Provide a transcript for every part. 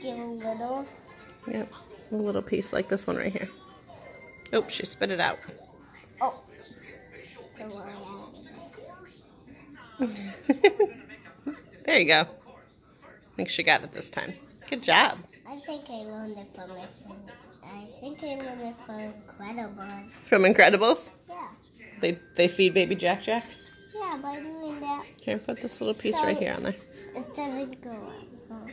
Give a little. Yep, a little piece like this one right here. Oh, she spit it out. Oh. there you go. I think she got it this time. Good job. I think I learned it from my friend. I think I learned it from Incredibles. From Incredibles? Yeah. They they feed baby Jack Jack? Yeah, by that, Here, put this little piece right here on there. it doesn't go up.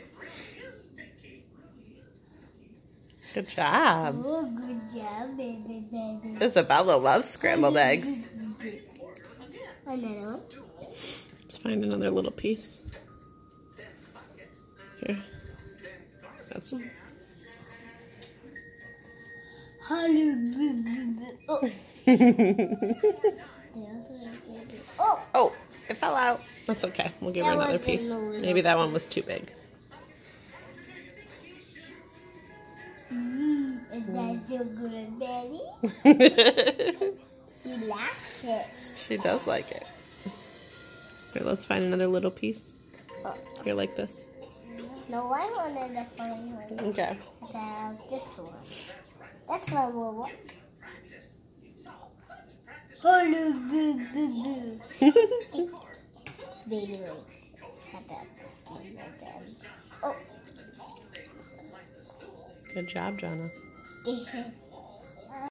Good job. Oh, good job, baby, baby. Isabella loves scrambled oh, eggs. Another one. Let's find another little piece. Here. Oh. That's Oh. oh, Oh, it fell out. That's okay. We'll give her another piece. Maybe that one was too big. mm, is that so good, baby? She liked it. she does like it. Here, let's find another little piece. Oh, Here, like this. no, I wanted to find one. Okay. About this one. This one will work. Hello, boo, boo, boo. Baby, wait. How about this again? Oh, Good job, Jonna.